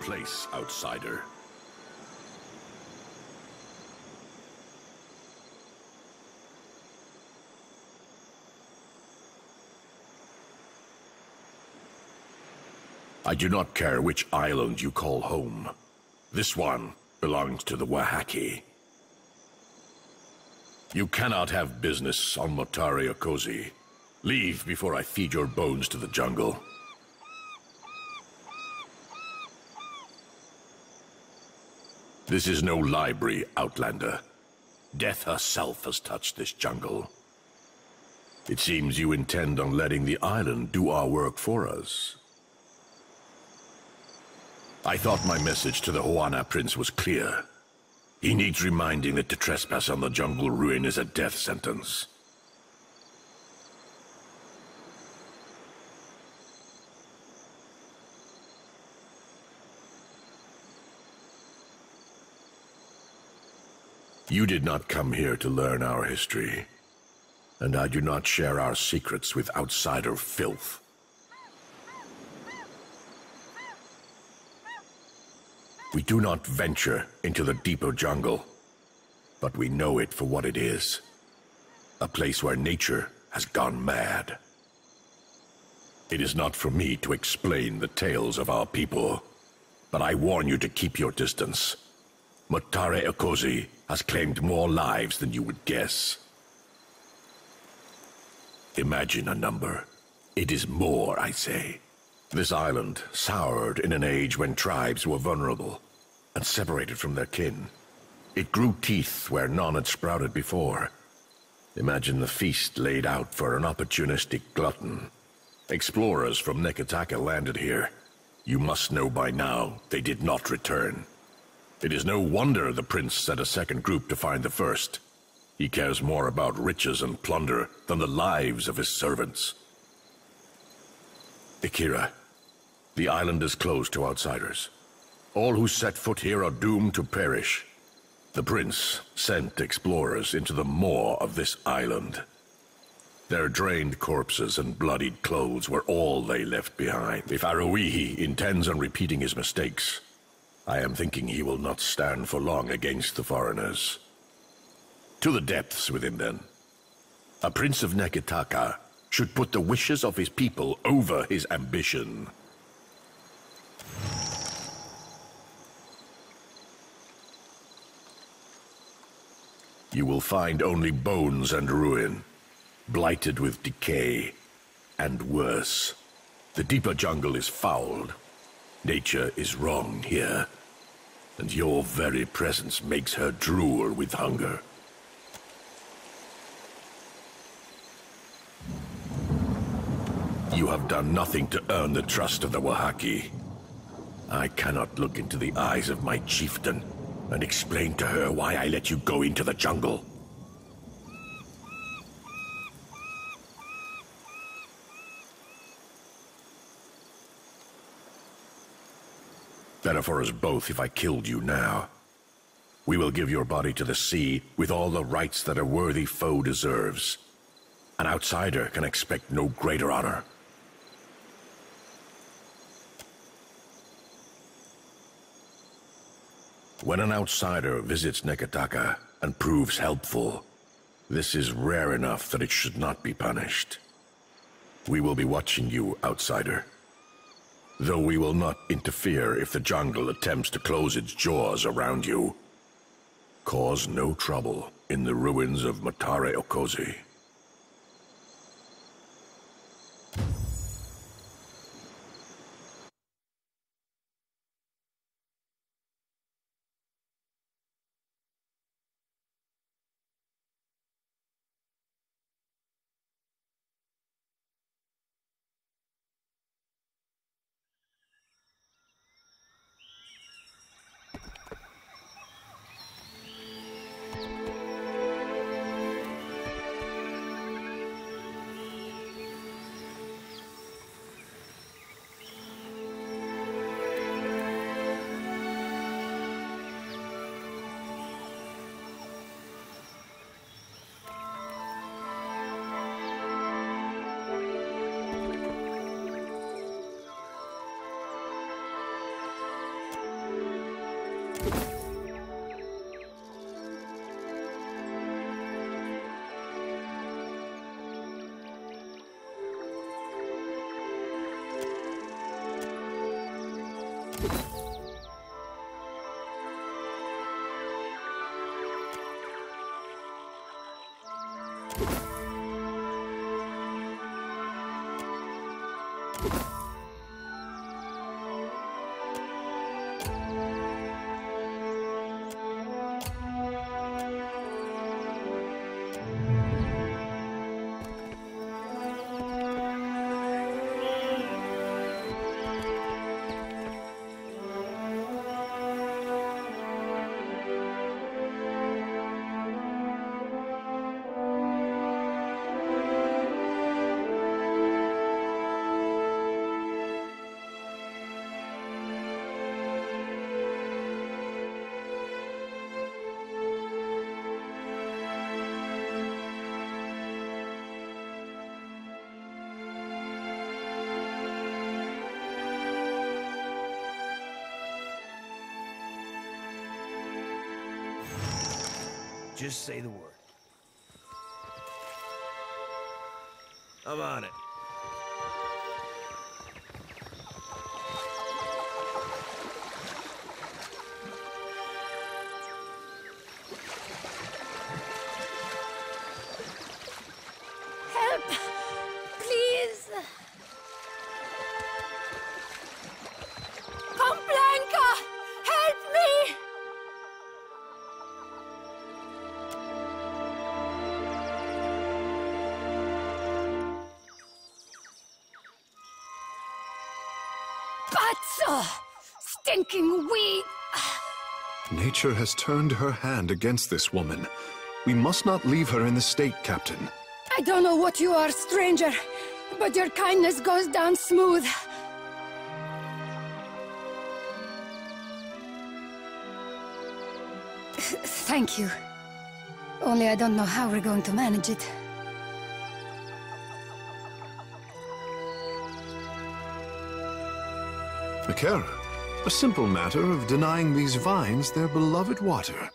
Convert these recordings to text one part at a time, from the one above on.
place, outsider. I do not care which island you call home. This one belongs to the Wahaki. You cannot have business on Motare Okozi. Leave before I feed your bones to the jungle. This is no library, Outlander. Death herself has touched this jungle. It seems you intend on letting the island do our work for us. I thought my message to the Huana Prince was clear. He needs reminding that to trespass on the jungle ruin is a death sentence. You did not come here to learn our history. And I do not share our secrets with outsider filth. We do not venture into the deeper jungle, but we know it for what it is. A place where nature has gone mad. It is not for me to explain the tales of our people, but I warn you to keep your distance. Motare Okozi has claimed more lives than you would guess. Imagine a number. It is more, I say. This island soured in an age when tribes were vulnerable and separated from their kin. It grew teeth where none had sprouted before. Imagine the feast laid out for an opportunistic glutton. Explorers from Neketaka landed here. You must know by now they did not return. It is no wonder the prince sent a second group to find the first. He cares more about riches and plunder than the lives of his servants. Akira, the island is closed to outsiders. All who set foot here are doomed to perish. The prince sent explorers into the maw of this island. Their drained corpses and bloodied clothes were all they left behind. If Aruihi intends on repeating his mistakes, I am thinking he will not stand for long against the foreigners. To the depths within them. A prince of Neketaka should put the wishes of his people over his ambition. You will find only bones and ruin, blighted with decay, and worse. The deeper jungle is fouled. Nature is wrong here, and your very presence makes her drool with hunger. You have done nothing to earn the trust of the Wahaki. I cannot look into the eyes of my chieftain and explain to her why I let you go into the jungle. Better for us both if I killed you now. We will give your body to the sea with all the rights that a worthy foe deserves. An outsider can expect no greater honor. When an outsider visits Neketaka and proves helpful, this is rare enough that it should not be punished. We will be watching you, outsider. Though we will not interfere if the jungle attempts to close its jaws around you. Cause no trouble in the ruins of Motare Okozi. Just say the word. I'm on it. Nature has turned her hand against this woman. We must not leave her in the state, Captain. I don't know what you are, stranger, but your kindness goes down smooth. Thank you. Only I don't know how we're going to manage it. Makera, a simple matter of denying these vines their beloved water.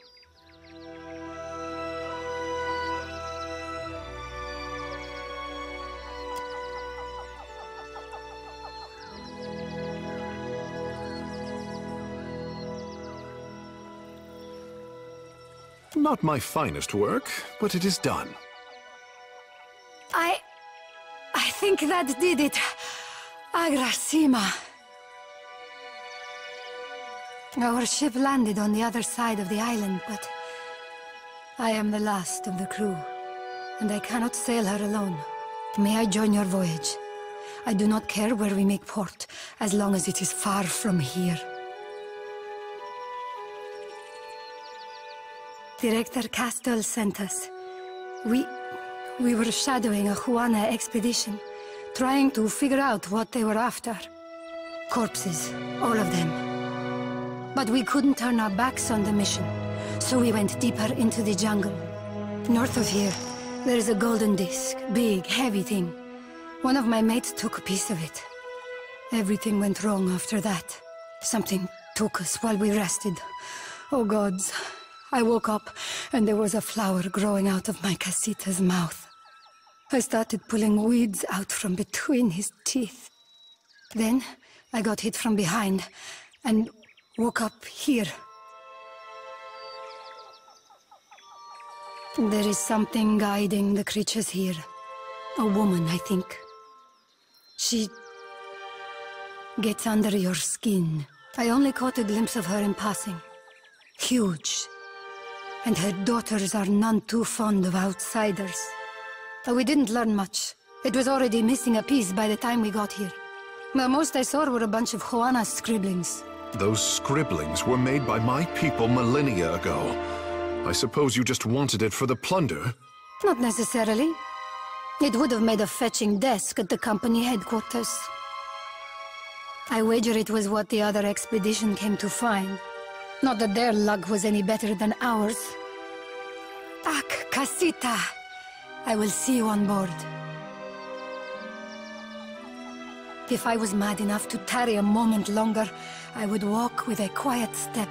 Not my finest work, but it is done. I... I think that did it. Agrasima. Our ship landed on the other side of the island, but... I am the last of the crew, and I cannot sail her alone. May I join your voyage? I do not care where we make port, as long as it is far from here. Director Castell sent us. We... we were shadowing a Huana expedition, trying to figure out what they were after. Corpses, all of them. But we couldn't turn our backs on the mission, so we went deeper into the jungle. North of here, there is a golden disc, big, heavy thing. One of my mates took a piece of it. Everything went wrong after that. Something took us while we rested. Oh gods. I woke up and there was a flower growing out of my casita's mouth. I started pulling weeds out from between his teeth. Then I got hit from behind and woke up here. There is something guiding the creatures here. A woman, I think. She gets under your skin. I only caught a glimpse of her in passing. Huge. And her daughters are none too fond of outsiders. But we didn't learn much. It was already missing a piece by the time we got here. The most I saw were a bunch of Huana's scribblings. Those scribblings were made by my people millennia ago. I suppose you just wanted it for the plunder? Not necessarily. It would have made a fetching desk at the company headquarters. I wager it was what the other expedition came to find. Not that their luck was any better than ours. Ak, Casita! I will see you on board. If I was mad enough to tarry a moment longer, I would walk with a quiet step.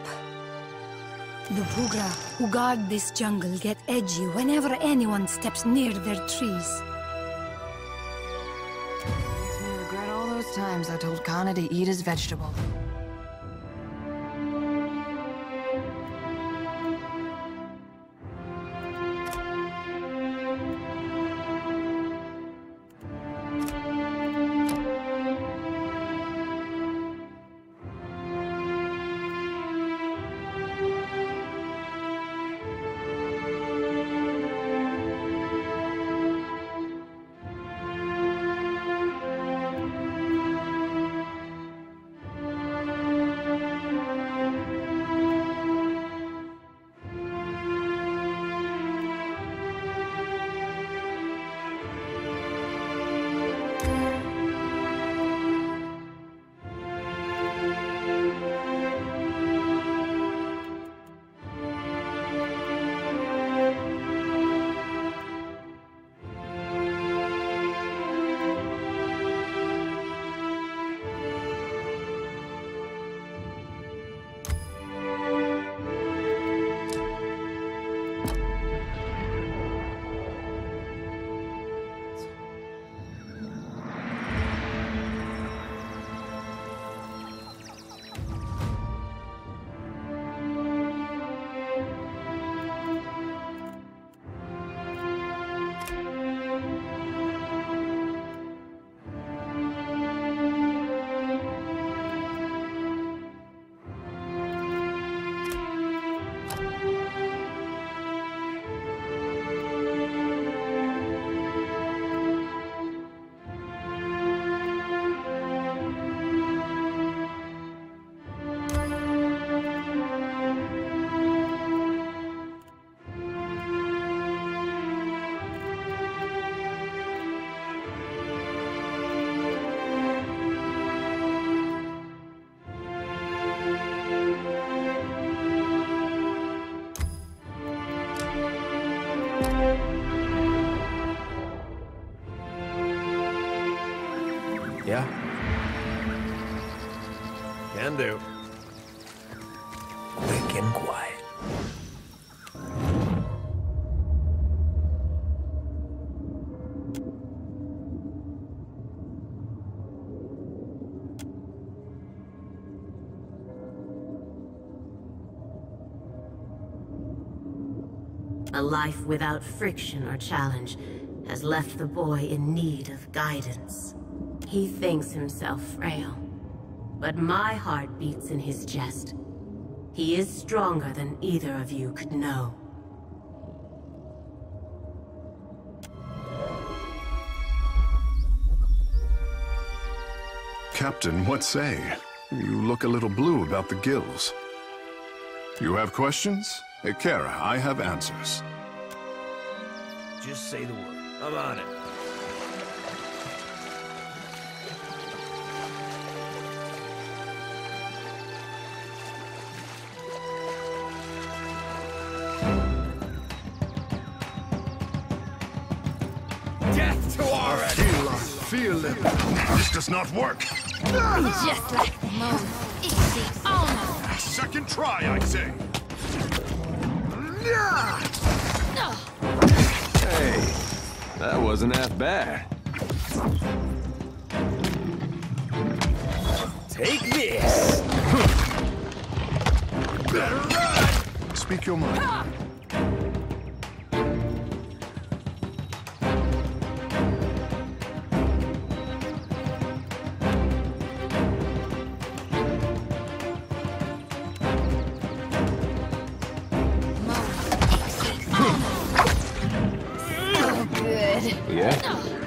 The Bugra who guard this jungle get edgy whenever anyone steps near their trees. Makes me regret all those times I told Kana to eat his vegetables. Life without friction or challenge has left the boy in need of guidance. He thinks himself frail, but my heart beats in his chest. He is stronger than either of you could know. Captain, what say? You look a little blue about the gills. You have questions? Kara, I have answers. Just say the word. I'm on it. Death to our Feel, I feel it. This does not work. Just like the moon. It's the honor. Second try, I say. Hey, that wasn't half bad. Take this! Better run! Speak your mind. Good. Yeah?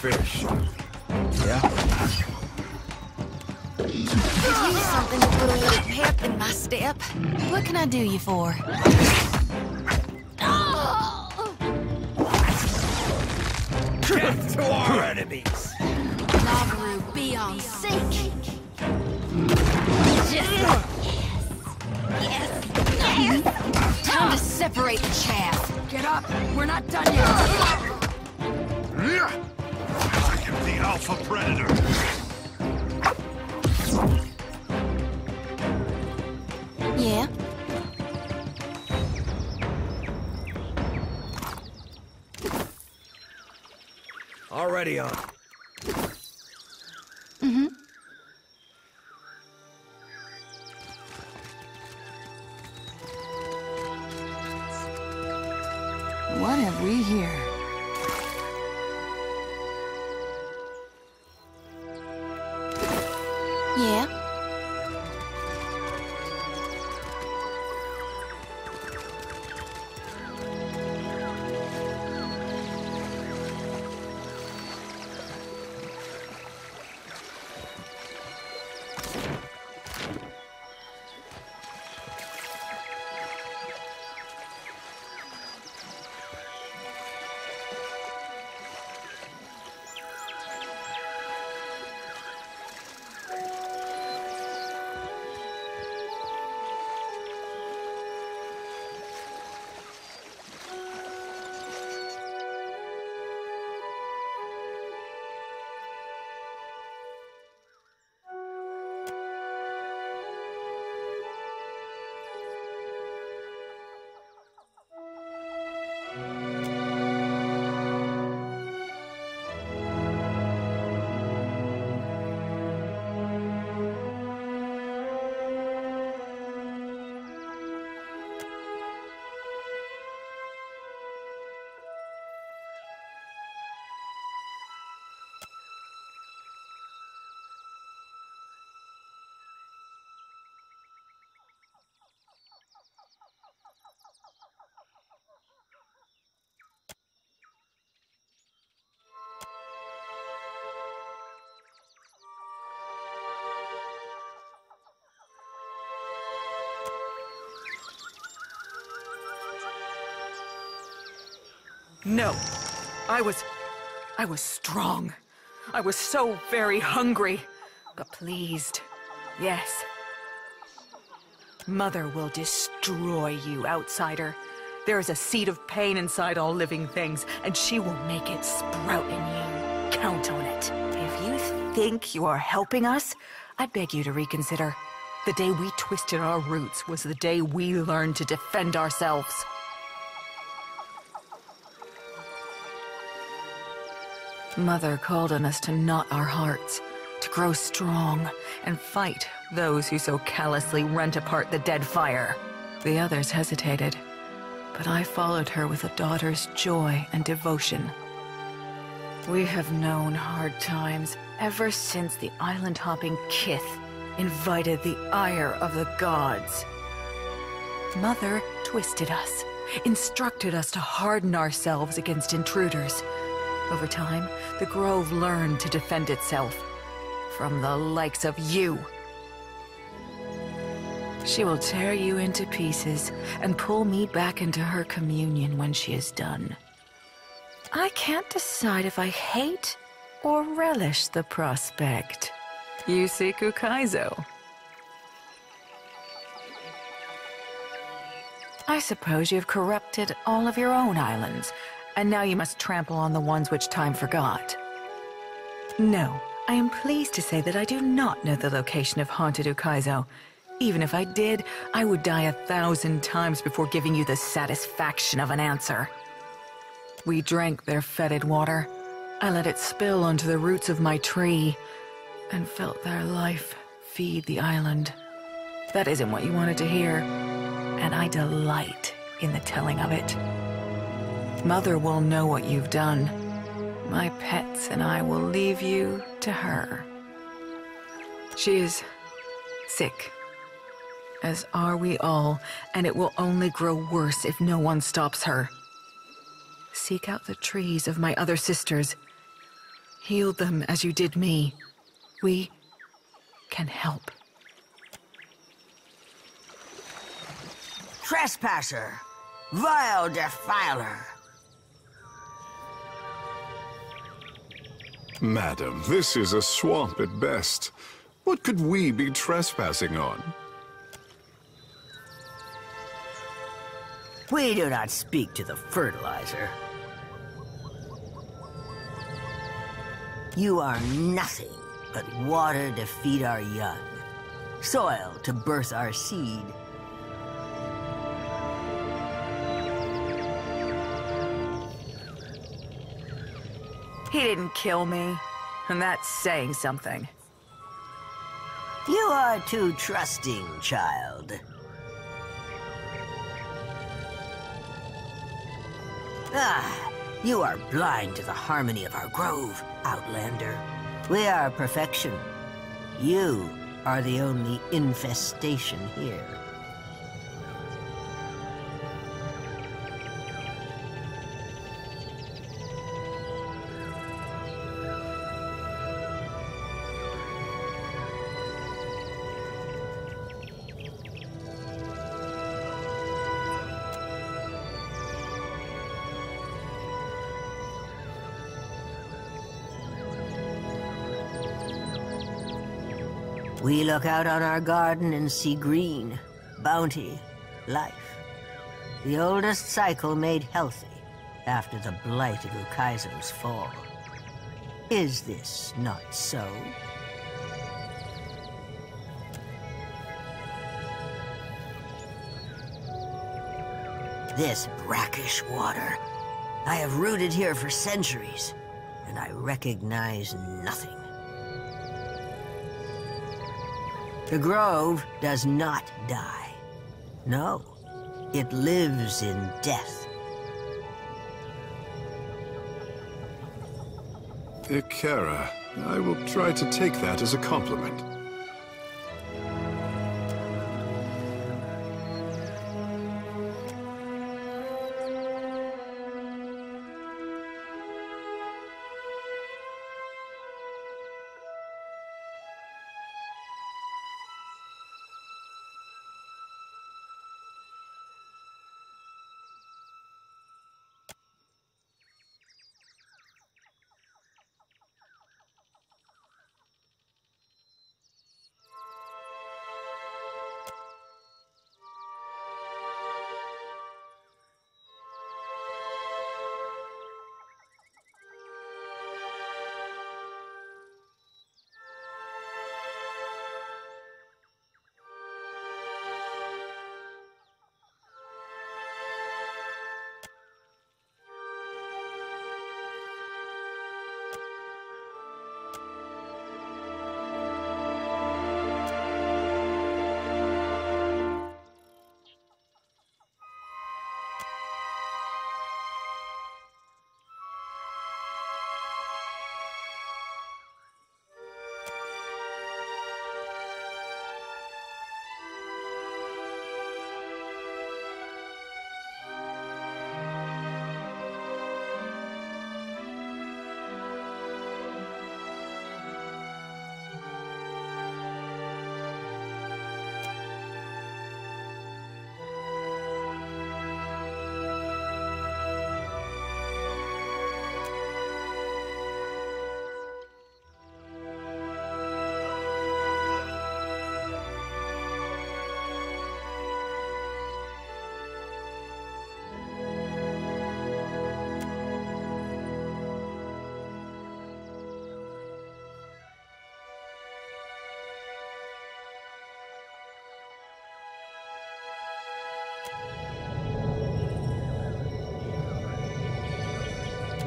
Fish. Yeah? Use something to put a little pep in my step. What can I do you for? Get to our enemies! Navarro be on sync. Yes. Yes. Yes. Time to separate the chaff. Get up. We're not done yet. Alpha predator. Yeah. Already on. Uh, No. I was. I was strong. I was so very hungry, but pleased. Yes. Mother will destroy you, outsider. There is a seed of pain inside all living things, and she will make it sprout in you. Count on it. If you think you are helping us, I beg you to reconsider. The day we twisted our roots was the day we learned to defend ourselves. Mother called on us to knot our hearts, to grow strong, and fight those who so callously rent apart the dead fire. The others hesitated, but I followed her with a daughter's joy and devotion. We have known hard times ever since the island-hopping Kith invited the ire of the gods. Mother twisted us, instructed us to harden ourselves against intruders. Over time, the Grove learned to defend itself from the likes of you. She will tear you into pieces and pull me back into her communion when she is done. I can't decide if I hate or relish the prospect. Yusiku Kaizo. I suppose you've corrupted all of your own islands And now you must trample on the ones which time forgot. No, I am pleased to say that I do not know the location of Haunted Ukaizo. Even if I did, I would die a thousand times before giving you the satisfaction of an answer. We drank their fetid water. I let it spill onto the roots of my tree, and felt their life feed the island. That isn't what you wanted to hear, and I delight in the telling of it. Mother will know what you've done. My pets and I will leave you to her. She is sick, as are we all, and it will only grow worse if no one stops her. Seek out the trees of my other sisters. Heal them as you did me. We can help. Trespasser! Vile defiler! Madam, this is a swamp at best. What could we be trespassing on? We do not speak to the fertilizer. You are nothing but water to feed our young, soil to birth our seed. He didn't kill me, and that's saying something. You are too trusting, child. Ah, you are blind to the harmony of our grove, Outlander. We are perfection. You are the only infestation here. Look out on our garden and see green, bounty, life. The oldest cycle made healthy after the blight of Ukaizo's fall. Is this not so? This brackish water. I have rooted here for centuries, and I recognize nothing. The grove does not die. No, it lives in death. Ikera, I will try to take that as a compliment.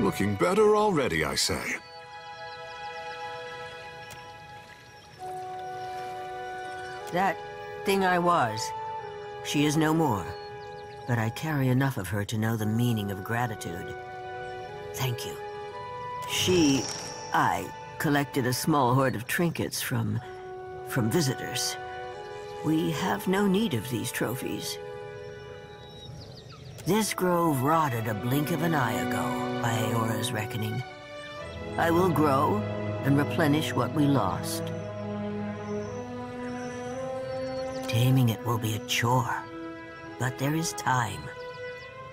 Looking better already, I say. That thing I was, she is no more. But I carry enough of her to know the meaning of gratitude. Thank you. She, I, collected a small hoard of trinkets from... from visitors. We have no need of these trophies. This grove rotted a blink of an eye ago, by Aora's reckoning. I will grow and replenish what we lost. Taming it will be a chore, but there is time.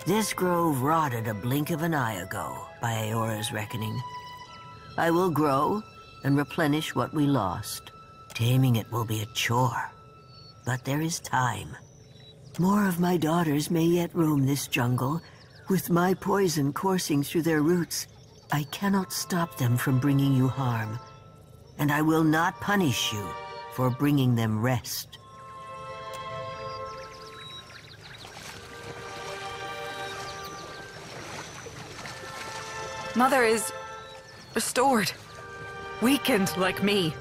This grove rotted a blink of an eye ago, by Aora's reckoning. I will grow and replenish what we lost. Taming it will be a chore, but there is time. More of my daughters may yet roam this jungle. With my poison coursing through their roots, I cannot stop them from bringing you harm. And I will not punish you for bringing them rest. Mother is restored. Weakened like me.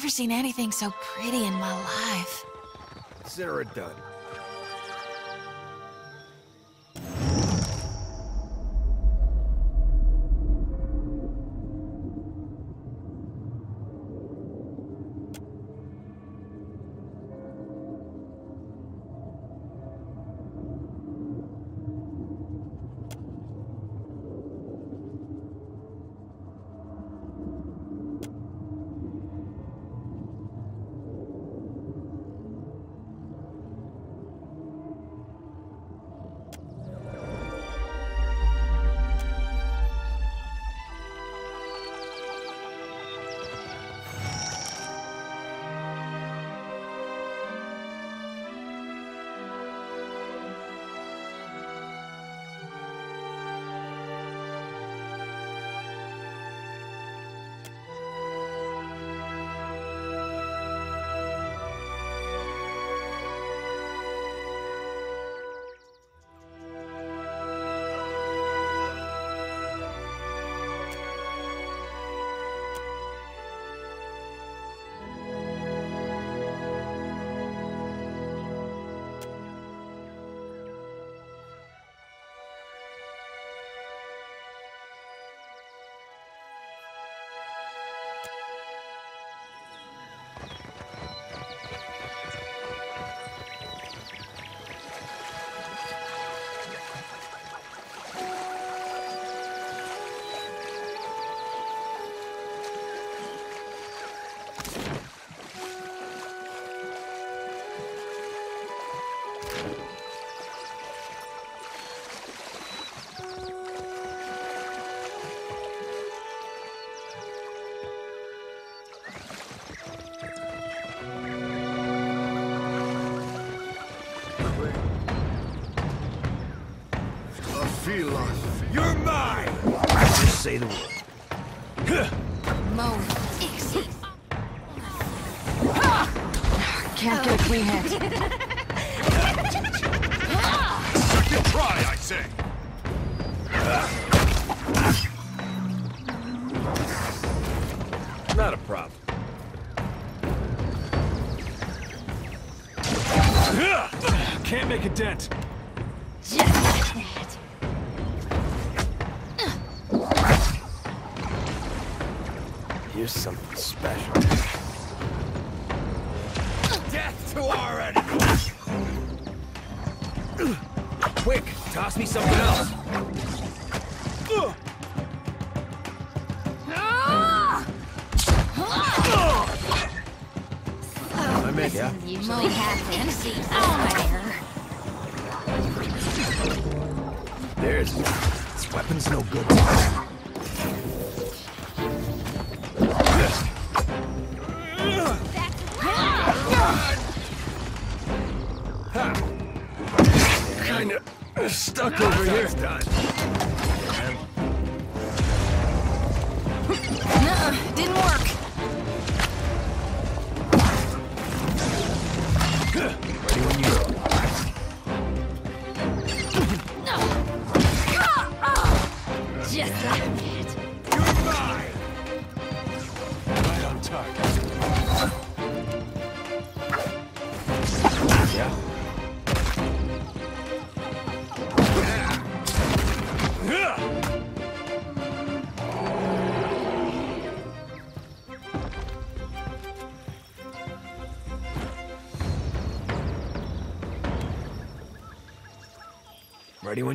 I've never seen anything so pretty in my life. Sarah Dunn. say the word.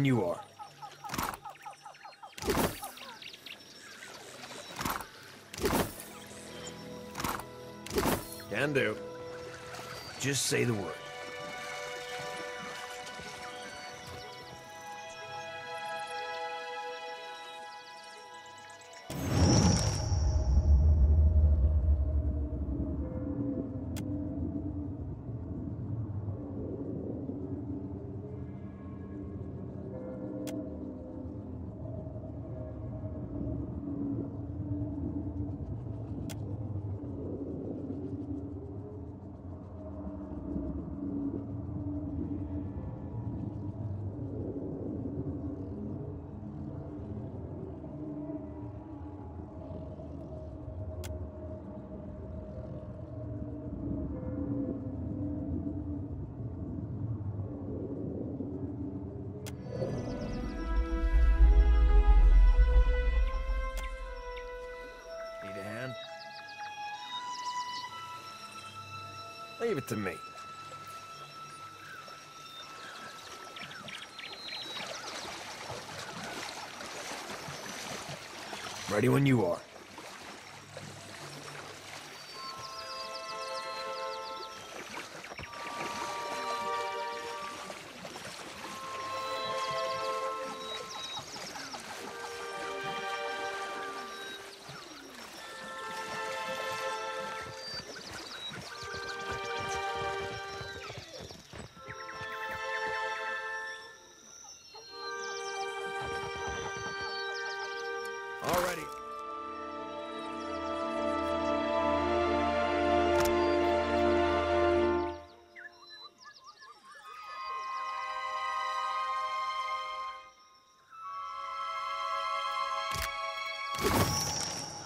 you are. Can do. Just say the word. it to me. Ready when you are. Alrighty.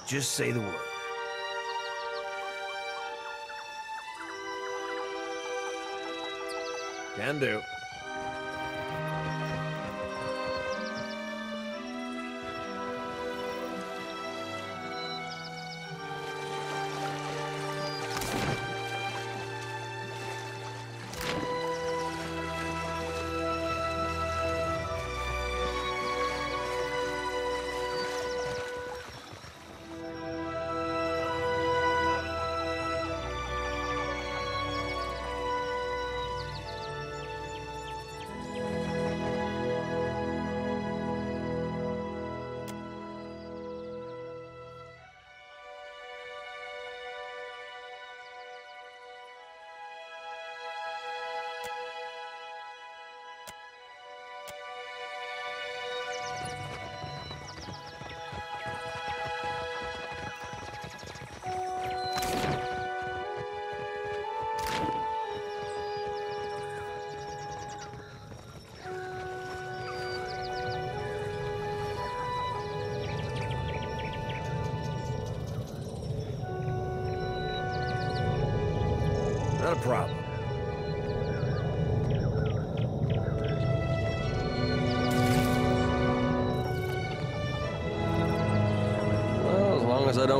Just say the word. Can do.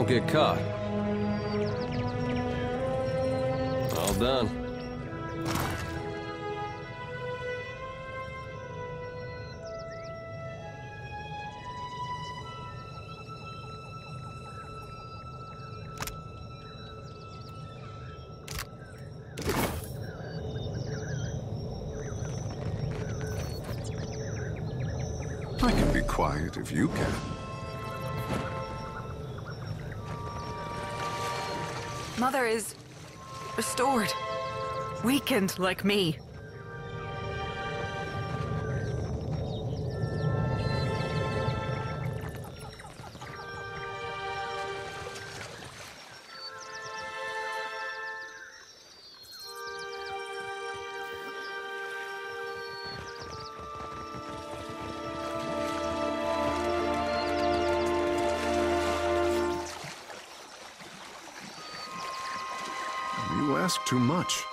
Get caught. All done. I can be quiet if you can. Mother is restored. Weakened like me. Ask too much.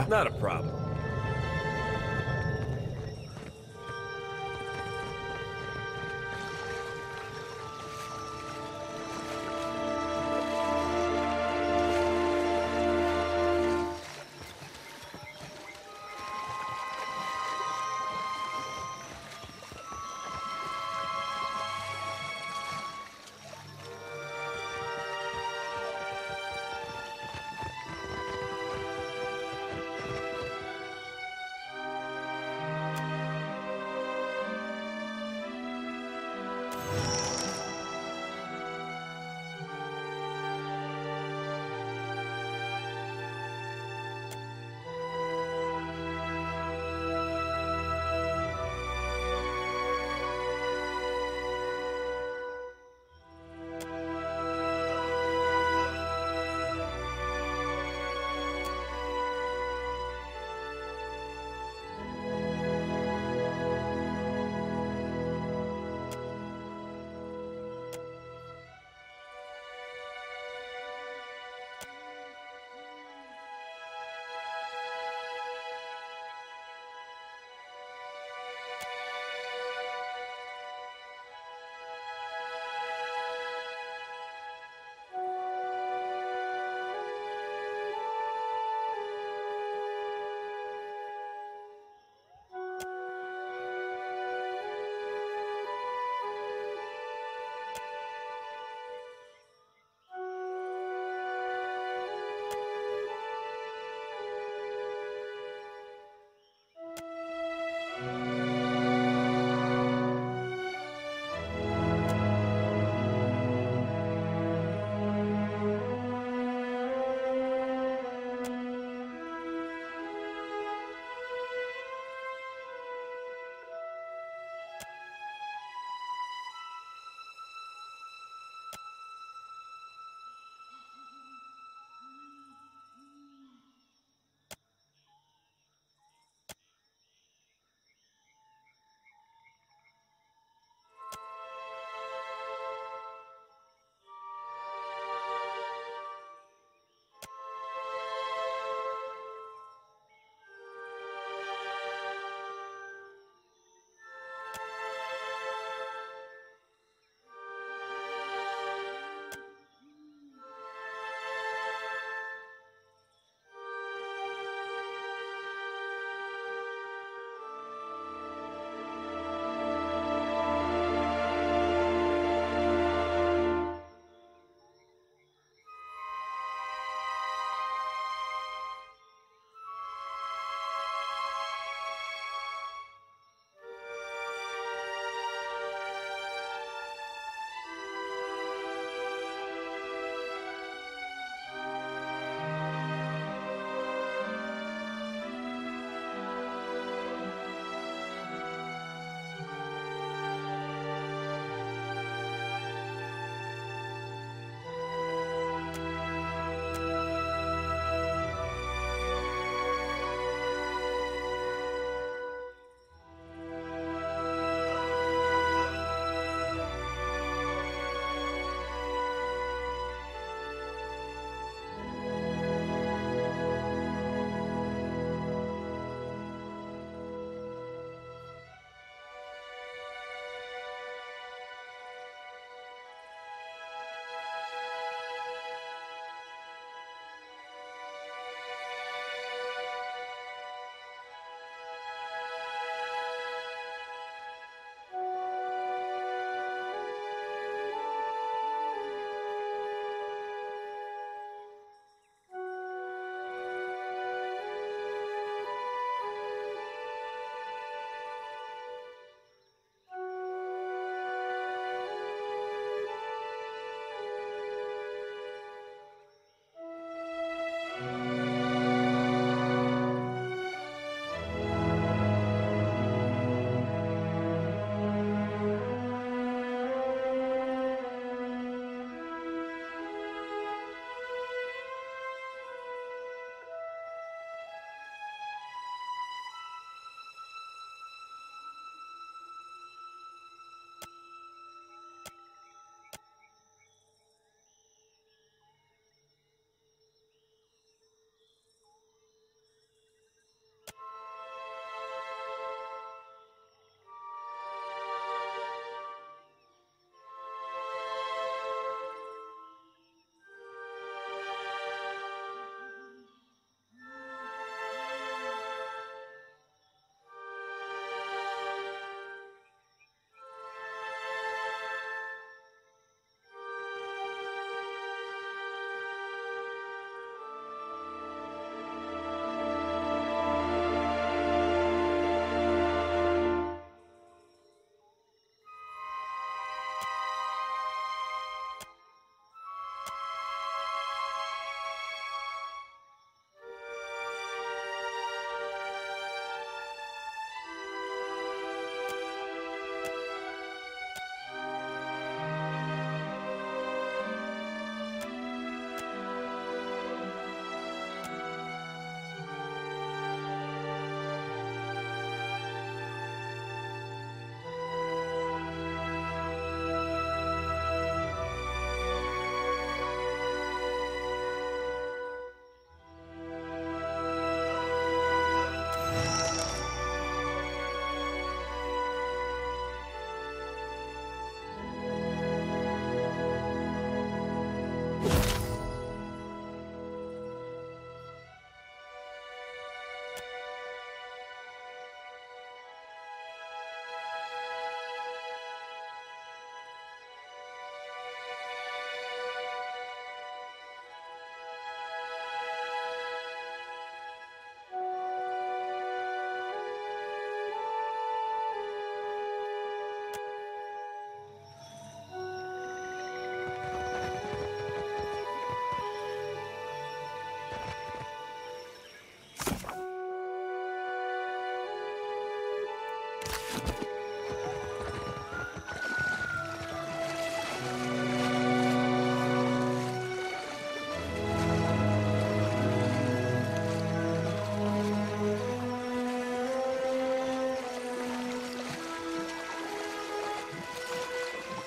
Yeah? Not a problem.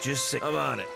Just say I'm on it.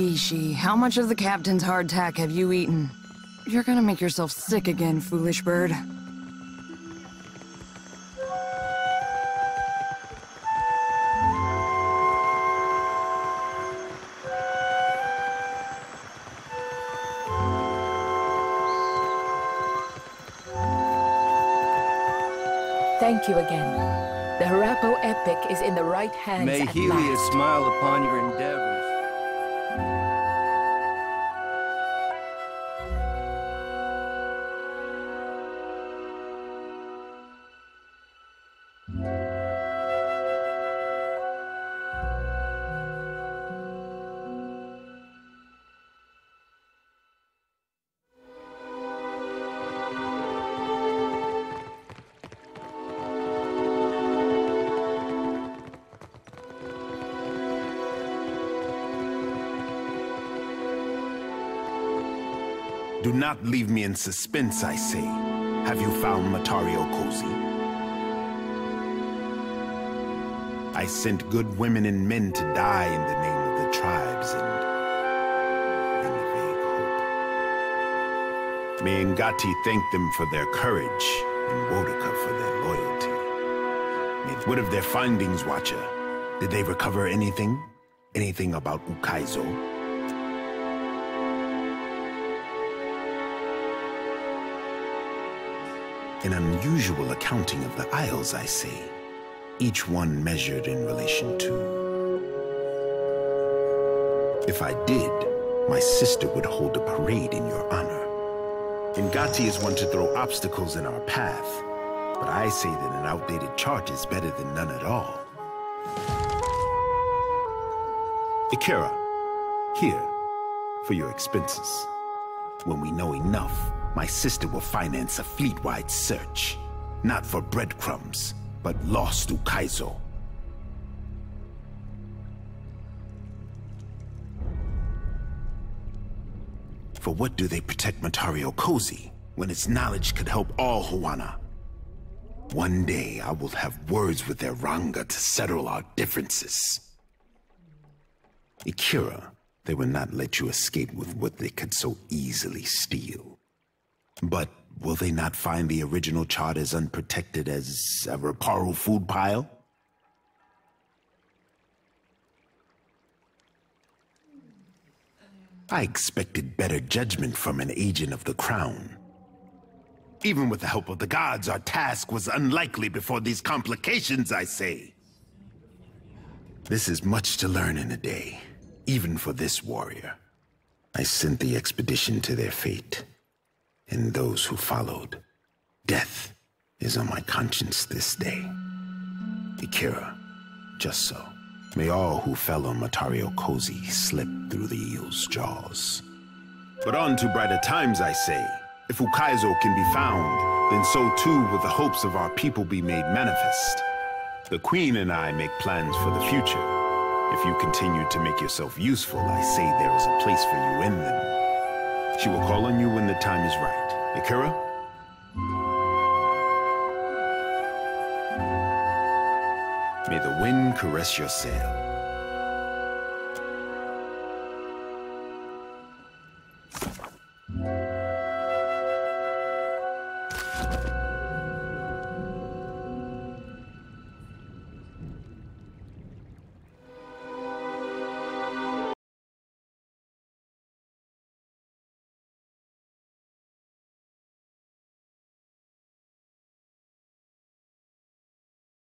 Ishi, how much of the captain's hardtack have you eaten? You're gonna make yourself sick again, foolish bird. Thank you again. The Harappo epic is in the right hands May at Helios last. smile upon your endeavors. Not leave me in suspense, I say. Have you found Motare Okozi? I sent good women and men to die in the name of the tribes and... and the vague hope. May Ngati thank them for their courage and Wodaka for their loyalty. May, what of their findings, Watcher? Did they recover anything? Anything about Ukaizo? An unusual accounting of the Isles, I say. Each one measured in relation to. If I did, my sister would hold a parade in your honor. Ngati is one to throw obstacles in our path, but I say that an outdated chart is better than none at all. Ekera, here, for your expenses. When we know enough, my sister will finance a fleet-wide search. Not for breadcrumbs, but lost Ukaizo. For what do they protect Motare Okozi, when its knowledge could help all Huana? One day I will have words with their Ranga to settle our differences. Ekera, they will not let you escape with what they could so easily steal. But will they not find the original chart as unprotected as a Reparo food pile? I expected better judgment from an agent of the Crown. Even with the help of the gods, our task was unlikely before these complications, I say. This is much to learn in a day, even for this warrior. I sent the expedition to their fate, and those who followed. Death is on my conscience this day. Ekera, just so. May all who fell on Motare Okozi slip through the eel's jaws. But on to brighter times, I say. If Ukaizo can be found, then so too will the hopes of our people be made manifest. The Queen and I make plans for the future. If you continue to make yourself useful, I say there is a place for you in them. She will call on you when the time is right. Eh, Ekera? May the wind caress your sails.